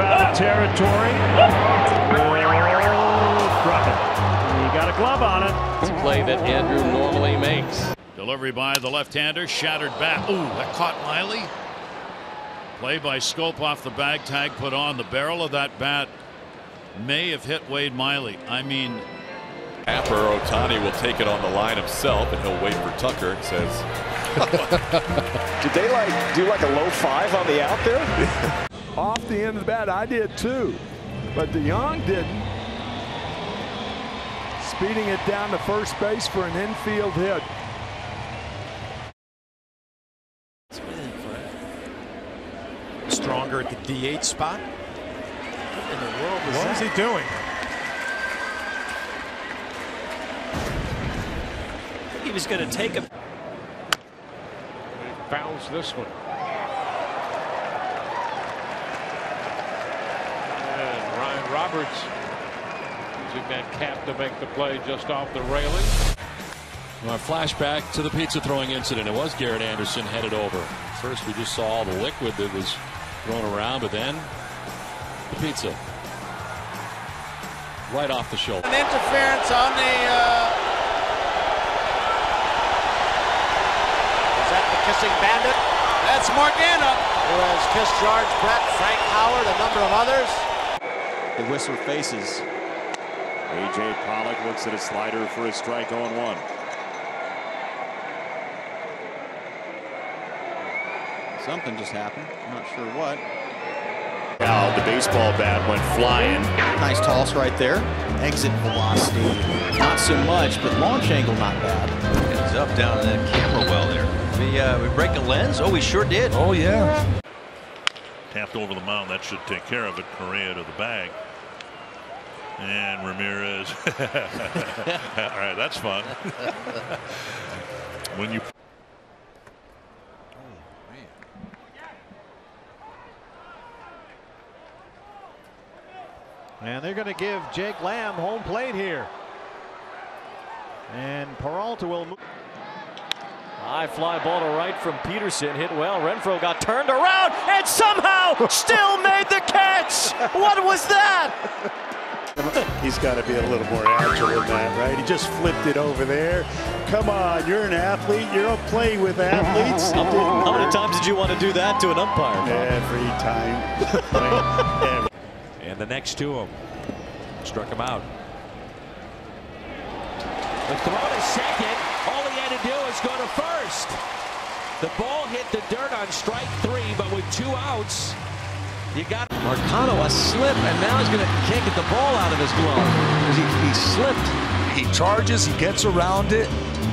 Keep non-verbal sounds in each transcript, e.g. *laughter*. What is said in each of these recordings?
foul territory. Oh, Bruckett. He got a glove on it. It's a play that Andrew normally makes. Delivery by the left-hander, shattered bat. Ooh, that caught Miley. Play by Schoop off the bag tag put on. The barrel of that bat may have hit Wade Miley. I mean, Tapper Ohtani will take it on the line himself, and he'll wait for Tucker. It says, *laughs* Did they like do like a low five on the out there? *laughs* Off the end of the bat, I did too, but DeJong didn't. Speeding it down to first base for an infield hit. Stronger at the DH spot. What in the world is What that? is he doing? He was going to take a Bounce this one. And Ryan Roberts using that cap to make the play just off the railing. Our flashback to the pizza throwing incident. It was Garrett Anderson headed over. First, we just saw all the liquid that was thrown around, but then the pizza right off the shoulder. An interference on the. Uh... Is that the kissing bandit? That's Morgana, who has kissed George Brett, Frank Howard, a number of others. The whistle faces. A.J. Pollock looks at a slider for a strike 0 1. Something just happened. I'm not sure what. Now the baseball bat went flying. Nice toss right there. Exit velocity, not so much, but launch angle not bad. He's up down in that camera well there. We uh, we break a lens. Oh, we sure did. Oh, yeah. Tapped over the mound. That should take care of it. Correa to the bag. And Ramirez. *laughs* All right, that's fun. *laughs* when you oh, And they're going to give Jake Lamb home plate here. And Peralta will move. High fly ball to right from Peterson. Hit well. Renfroe got turned around and somehow still made the catch. What was that? *laughs* He's got to be a little more agile than that, right? He just flipped it over there. Come on, you're an athlete. You don't play with athletes. *laughs* How, how many times did you want to do that to an umpire? *laughs* Every time. And the next to him. Struck him out. The throw to second. All he had to do is go to first. The ball hit the dirt on strike three, but with two outs, you got Marcano a slip, and now he's going to can't get the ball out of his glove because he, he slipped. He charges, he gets around it,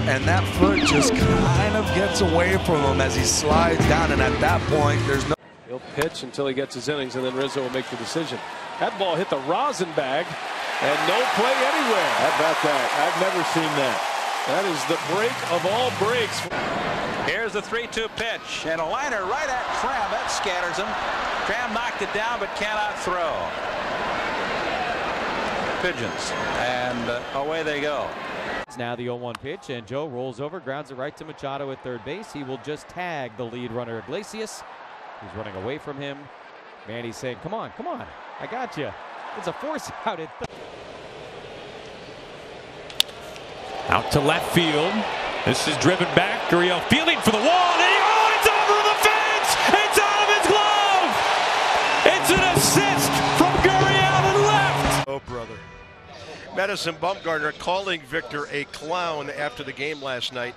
and that foot just kind of gets away from him as he slides down. And at that point, there's no. He'll pitch until he gets his innings, and then Rizzo will make the decision. That ball hit the rosin bag, and no play anywhere. How about that? I've never seen that. That is the break of all breaks. Here's the 3-2 pitch and a liner right at Tram. That scatters him. Tram knocked it down but cannot throw. Pigeons and uh, away they go. It's now the 0-1 pitch, and Joe rolls over, grounds it right to Machado at third base. He will just tag the lead runner Iglesias. He's running away from him. Manny's saying, "Come on, come on, I got you." It's a force *laughs* out at. Out to left field. This is driven back. Gurriel fielding for the wall. Madison Bumgarner calling Victor a clown after the game last night,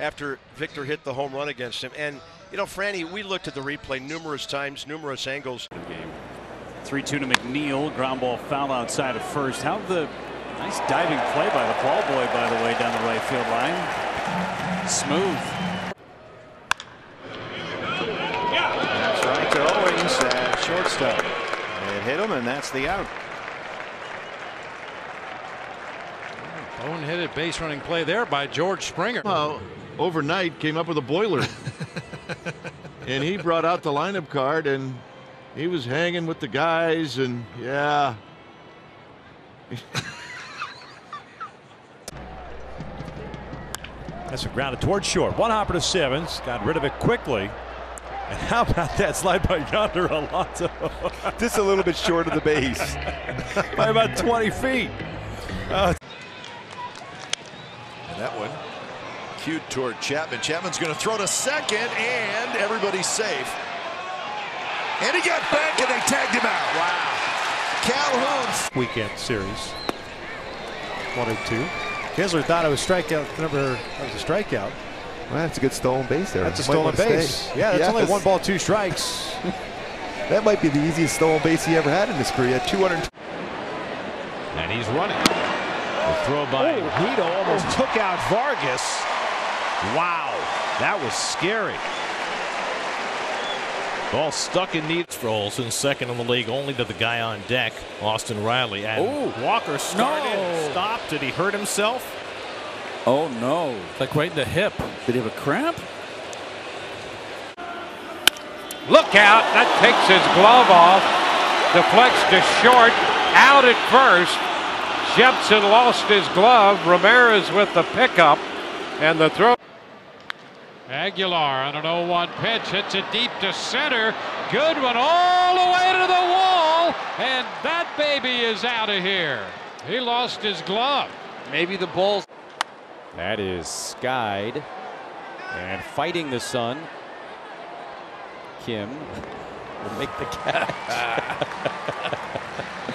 after Victor hit the home run against him. And, you know, Franny, we looked at the replay numerous times, numerous angles. 3 2 to McNeil. Ground ball foul outside of first. How the nice diving play by the ball boy, by the way, down the right field line. Smooth. That's right to Owings at shortstop. It hit him, and that's the out. Boneheaded base running play there by George Springer. Well, overnight came up with a boiler. *laughs* and he brought out the lineup card, and he was hanging with the guys, and yeah. *laughs* That's a grounded towards short. One hopper to Simmons. Got rid of it quickly. And how about that slide by Yonder Alonso? Just a little bit short of the base. *laughs* by about 20 feet. Uh, and that one cued toward Chapman. Chapman's going to throw to second, and everybody's safe. And he got back, and they tagged him out. Wow. Calhoun. Weekend series. One and two. Kinsler thought it was strikeout number. That was a strikeout. Well, that's a good stolen base there. That's a stolen base. Stay. Yeah, that's *laughs* yes. only one ball, two strikes. *laughs* that might be the easiest stolen base he ever had in his career. 200. And he's running. The throw by oh, Guido almost took out Vargas. Wow, that was scary. Ball stuck in need for Olson, second in the league, only to the guy on deck, Austin Riley. And Ooh. Walker started, no. stopped. Did he hurt himself? Oh no! Like right in the hip. Did he have a cramp? Look out! That takes his glove off. Deflects to short. Out at first. Jepson lost his glove. Ramirez with the pickup and the throw. Aguilar on an 0-1 pitch hits it deep to center. Good one all the way to the wall, and that baby is out of here. He lost his glove. Maybe the Bulls. That is skied and fighting the sun. Kim will make the catch. *laughs*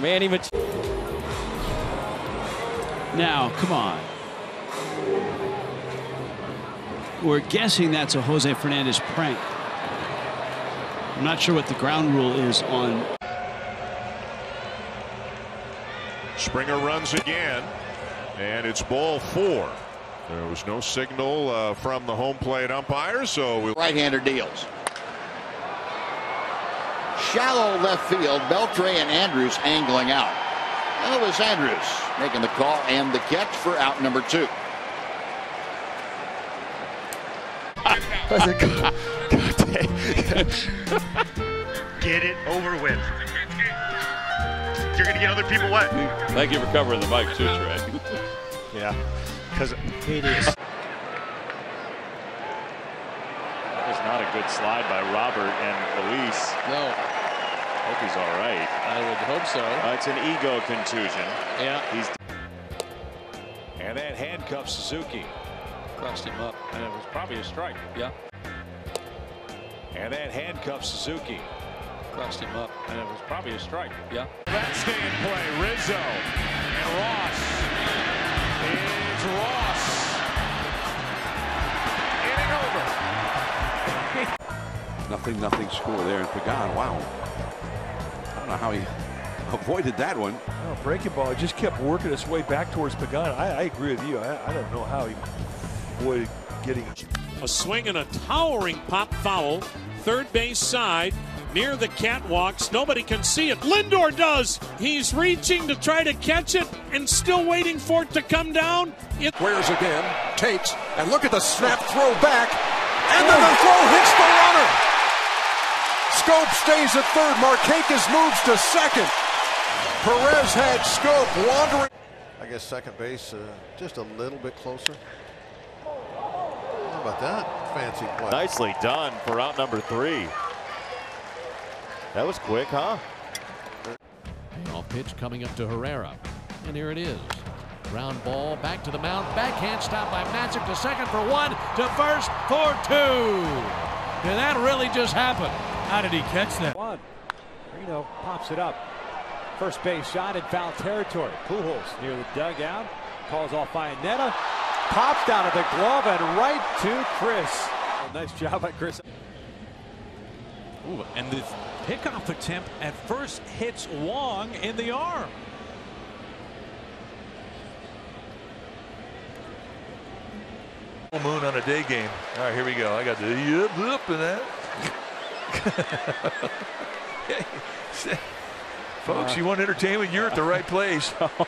Manny Mach Now, come on. We're guessing that's a Jose Fernandez prank. I'm not sure what the ground rule is on. Springer runs again, and it's ball four. There was no signal uh, from the home plate umpire, so we'll right-hander deals. Shallow left field. Beltre and Andrus angling out. And it was Andrus making the call and the catch for out number two. Get it over with. You're going to get other people wet. Thank you for covering the mic, too, Trey. yeah, because it is. That was not a good slide by Robert and Luis. No. Hope he's all right. I would hope so. Uh, it's an ego contusion. Yeah. He's. And that handcuffs Suzuki crossed him up. And it was probably a strike. Yeah. And that handcuffs Suzuki. Crossed him up. And it was probably a strike. Yeah. That stay in play. Rizzo and Ross. It's Ross. Inning over. nothing, nothing score there. And Pagan, wow. I don't know how he *laughs* avoided that one. Oh, breaking ball just kept working its way back towards Pagan. I, I agree with you. I, I don't know how he avoided getting a swing and a towering pop foul, third base side. Near the catwalks, nobody can see it. Lindor does. He's reaching to try to catch it and still waiting for it to come down. It wears again, takes, and look at the snap throw back, and then the throw hits the runner. Schoop stays at third. Markakis moves to second. Perez had Schoop wandering. I guess second base uh, just a little bit closer. How about that fancy play? Nicely done for out number three. That was quick, huh? Off pitch coming up to Herrera. And here it is. Ground ball back to the mound. Backhand stop by Matzek to second for one. To first for two. Did that really just happen? How did he catch that? One. Reno pops it up. First base shot in foul territory. Pujols near the dugout. Calls off Iannetta. Pops down to the glove and right to Chris. Oh, nice job by Chris. Ooh, and the pickoff attempt at first hits Wong in the arm. Moon on a day game. All right, here we go. I got the yep, yep, and that. *laughs* Folks, uh, you want entertainment, you're at the right place. *laughs* oh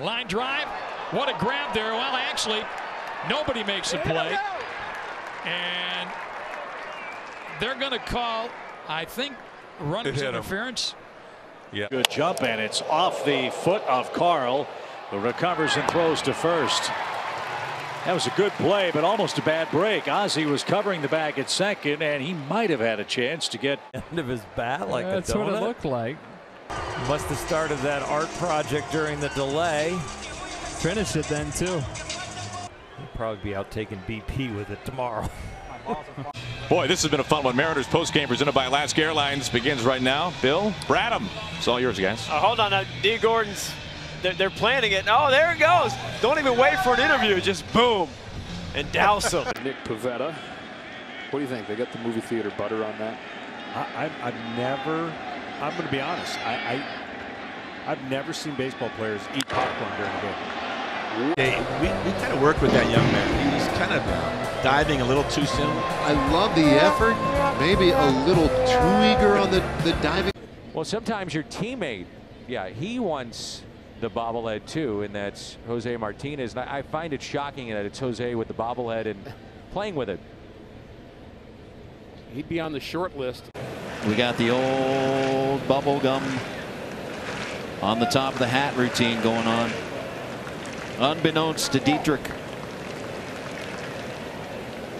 Line drive. What a grab there. Well, actually, nobody makes a play. And they're going to call, I think, runners interference. Yeah. Good jump, and it's off the foot of Carl, who recovers and throws to first. That was a good play, but almost a bad break. Ozzy was covering the bag at second, and he might have had a chance to get end of his bat like That's a what donut. it looked like. Must have started that art project during the delay. Finish it then too. He'll probably be out taking BP with it tomorrow. *laughs* Boy, this has been a fun one. Mariners postgame presented by Alaska Airlines begins right now. Bill, Brad Adam, it's all yours, guys. Uh, hold on, now, Dee Gordon's. They're, they're planning it. Oh, there it goes. Don't even wait for an interview. Just boom, and douse him. *laughs* Nick Pivetta. What do you think? They got the movie theater butter on that? I, I, I've never. I'm going to be honest. I, I I've never seen baseball players eat popcorn during a game. Hey, we, we kind of worked with that young man. He was kind of diving a little too soon. I love the effort. Maybe a little too eager on the, the diving. Well, sometimes your teammate, yeah, he wants the bobblehead too, and that's Jose Martinez. And I, I find it shocking that it's Jose with the bobblehead and playing with it. He'd be on the short list. We got the old bubble gum on the top of the hat routine going on. Unbeknownst to Dietrich.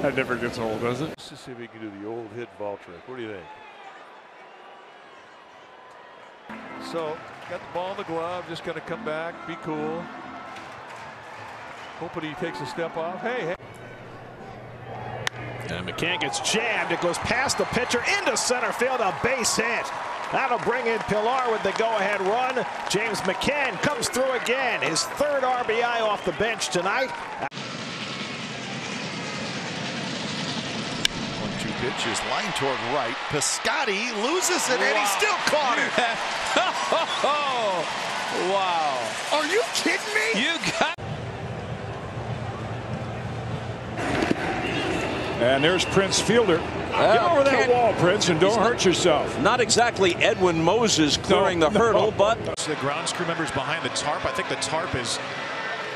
That never gets old, does it? Let's just see if we can do the old hit ball trick. What do you think? So, got the ball in the glove, just going to come back, be cool. Hoping he takes a step off. Hey, hey. And McCann gets jammed. It goes past the pitcher into center field. A base hit. That'll bring in Pilar with the go-ahead run. James McCann comes through again. His third RBI off the bench tonight. One two pitch pitches, line toward right. Piscotti loses it, and he still caught it. *laughs* *laughs* *laughs* wow. Are you kidding me? You got. And there's Prince Fielder. Get ah, over that wall, Prince, and don't hurt yourself. Not exactly Edwin Moses clearing the hurdle, but the grounds crew members behind the tarp. I think the tarp is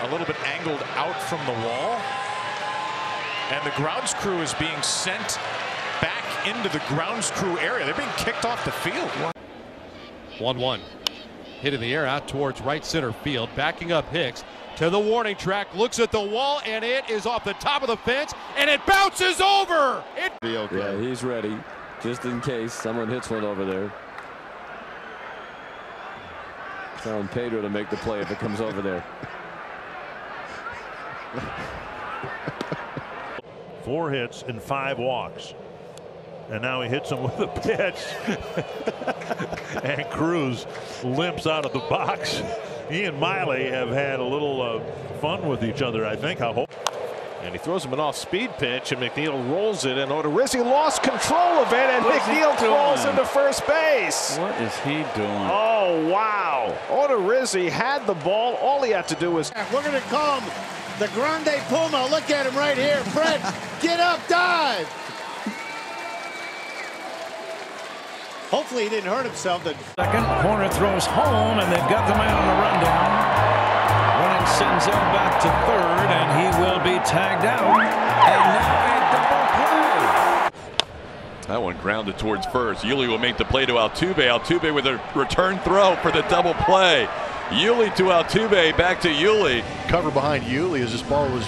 a little bit angled out from the wall. And the grounds crew is being sent back into the grounds crew area. They're being kicked off the field. 1 1. Hit in the air out towards right center field. Backing up Hicks to the warning track. Looks at the wall, and it is off the top of the fence, and it bounces over. It Yeah, he's ready, just in case someone hits one over there. Telling Pedro to make the play if it comes over there. Four hits and five walks. And now he hits him with a pitch. *laughs* and Cruz limps out of the box. He and Miley have had a little uh, fun with each other, I think. I hope. And he throws him an off-speed pitch, and McNeil rolls it, and Odorizzi lost control of it, and What's McNeil falls doing? into first base. What is he doing? Oh, wow. Odorizzi had the ball. All he had to do was We're going to call him the Grande Puma. Look at him right here. Fred, *laughs* get up, dive. Hopefully he didn't hurt himself. The Second, Horner throws home, and they've got the man on the rundown. Running Senzel back to third, and he will be tagged out. And now a double play. That one grounded towards first. Yuli will make the play to Altuve. Altuve with a return throw for the double play. Yuli to Altuve, back to Yuli. Cover behind Yuli as this ball was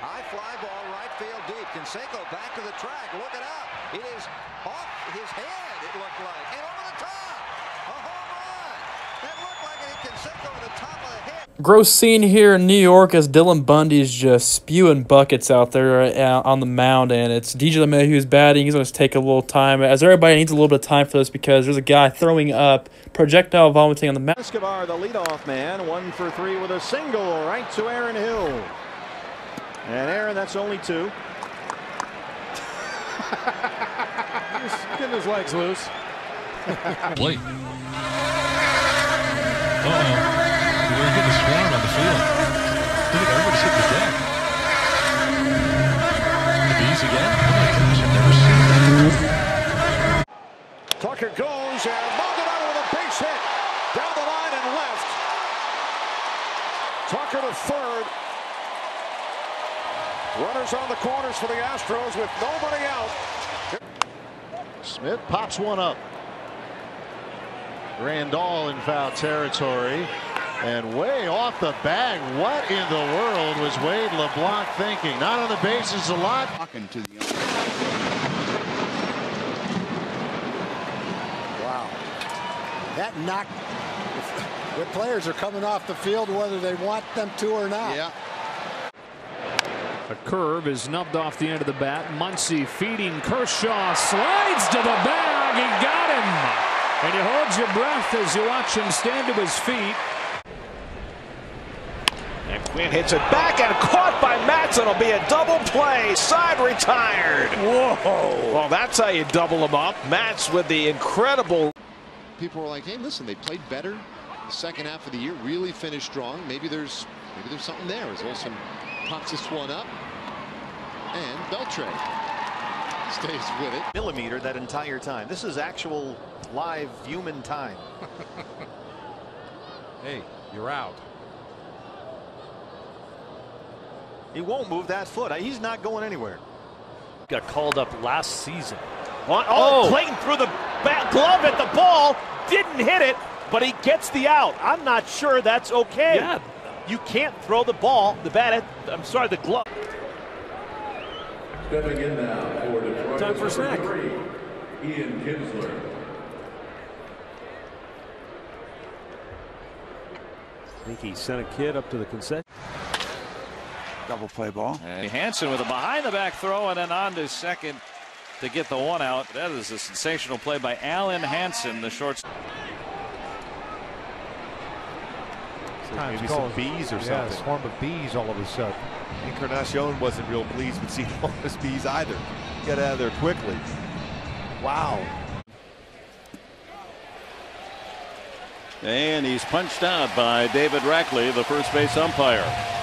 High fly ball, right field deep. Canseco back to the track. Look it out. It is off his head, it looked like. And over the top. A home run. That looked like it hit Canseco to the top of the head. Gross scene here in New York as Dylan Bundy's just spewing buckets out there uh, on the mound, and it's DJ LeMahieu who's batting. He's going to take a little time, as everybody needs a little bit of time for this because there's a guy throwing up projectile vomiting on the mound. Escobar, the leadoff man, one for three with a single right to Aaron Hill. And Aaron, that's only two. He's *laughs* getting his legs loose. Blake. Uh-oh. We're getting swarmed on the field. Look at everybody's hitting the deck. The bees again? Oh my gosh, I've never seen that. Tucker goes and Maldonado with a base hit down the line and left. Tucker to third. Runners on the corners for the Astros with nobody out. Smith pops one up. Randall in foul territory. And way off the bag. What in the world was Wade LeBlanc thinking? Not on the bases a lot. Talking to the Wow. That knock. The players are coming off the field whether they want them to or not. Yeah. A curve is nubbed off the end of the bat. Muncy feeding Kershaw slides to the bag. He got him. And you hold your breath as you watch him stand to his feet. And Quinn hits it back and caught by Matson. It'll be a double play. Side retired. Whoa. Well, that's how you double them up. Mats with the incredible. People were like, hey, listen, they played better the second half of the year, really finished strong. Maybe there's maybe there's something there. As Olson pops this one up. And Beltre stays with it. Millimeter that entire time. This is actual live human time. *laughs* hey, you're out. He won't move that foot. He's not going anywhere. Got called up last season. oh, oh, Clayton threw the bat glove at the ball. Didn't hit it, but he gets the out. I'm not sure that's okay. Yeah. You can't throw the ball, the bat at, I'm sorry, the glove. Stepping in now for Detroit. Time for a snack. Three, Ian Kinsler. I think he sent a kid up to the concession. Double play ball. And Hanson with a behind the back throw and then on to second to get the one out. That is a sensational play by Alen Hanson, the shorts. Maybe some bees or yeah, something. a swarm of bees all of a sudden. Encarnacion wasn't real pleased with seeing all those bees either. Get out of there quickly. Wow. And he's punched out by David Rackley, the first base umpire.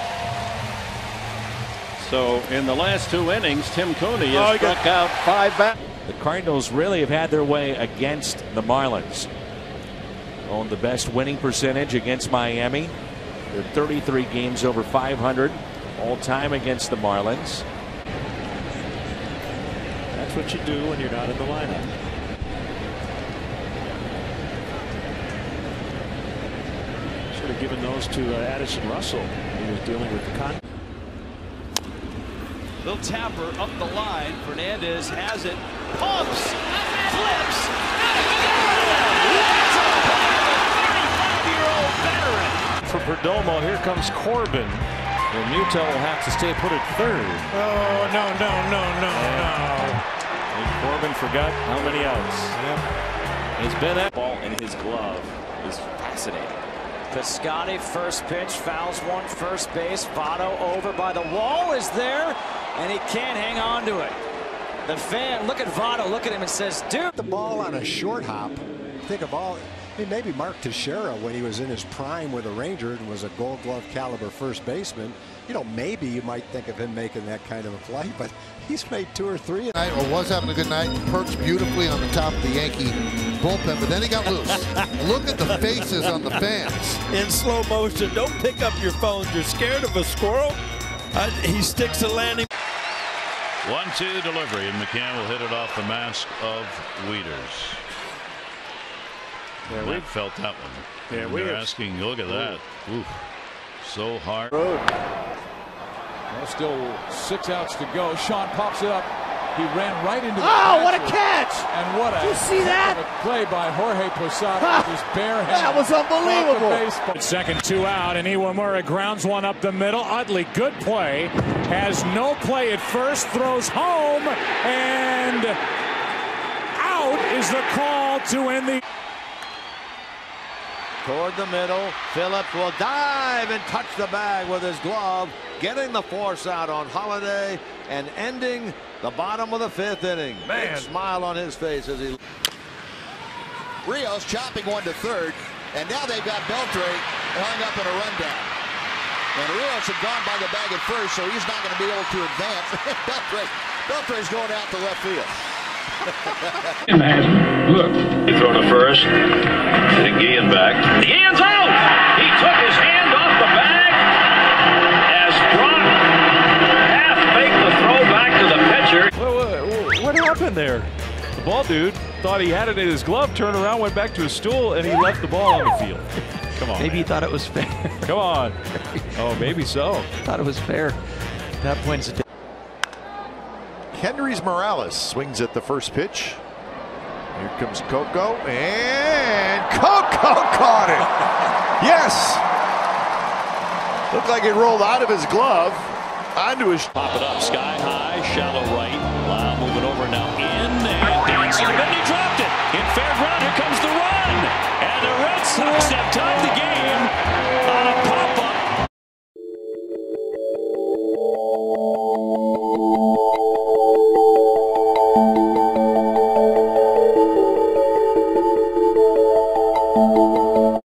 So in the last two innings, Tim Cooney has Oh, struck out five back. The Cardinals really have had their way against the Marlins. Own the best winning percentage against Miami. They're 33 games over 500 all time against the Marlins. That's what you do when you're not in the lineup. Should have given those to uh, Addison Russell. He was dealing with the con. Little tapper up the line. Fernandez has it. Pumps. Flips. year-old veteran. For Perdomo, here comes Corbin. And Muto will have to stay put at third. Oh, no, no, no, no, no. And Corbin forgot how many outs. It's been that Ball in his glove is fascinating. Piscotti first pitch fouls one first base. Votto over by the wall is there and he can't hang on to it. The fan look at Votto look at him and says dude The ball on a short hop. Think of all. I mean, maybe Mark Teixeira when he was in his prime with the Rangers and was a Gold Glove caliber first baseman. You know, maybe you might think of him making that kind of a play, but he's made two or three. Night, or was having a good night, perched beautifully on the top of the Yankee bullpen, but then he got loose. *laughs* Look at the faces on the fans. in slow motion. Don't pick up your phone. You're scared of a squirrel? Uh, he sticks a landing. One two delivery, and McCann will hit it off the mask of Wieters. Yeah, Matt felt that one. Yeah, And we They're asking, look at that. Oof. So hard. Well, still six outs to go. Sean pops it up. He ran right into the Oh, what a catch! And what a Did you see that? play by Jorge Posada with his bare hand. That was unbelievable. Off the baseball. Second two out, and Iwamura grounds one up the middle. Utley, good play. Has no play at first, throws home, and out is the call to end the. Toward the middle, Phillips will dive and touch the bag with his glove, getting the force out on Holliday and ending the bottom of the fifth inning. Man. Big smile on his face as he. Rios chopping one to third, and now they've got Beltre hung up in a rundown. And Rios had gone by the bag at first, so he's not going to be able to advance. *laughs* Beltre, Beltre's going out to left field. Look. He throw to first. Hitting Guillen back. Guillen's out! He took his hand off the bag as Brock half faked the throw back to the pitcher. What, what happened there? The ball dude thought he had it in his glove, turned around, went back to his stool, and he left the ball on the field. Come on. Maybe he thought it was fair. Come on. *laughs* Oh, maybe so. thought it was fair. That points it. Kendrys Morales swings at the first pitch. Here comes Coco, and Coco caught it. *laughs* Yes. Looked like it rolled out of his glove onto his. Pop it up sky high, shallow right. Lau moving over now in and dancing, and he dropped it. In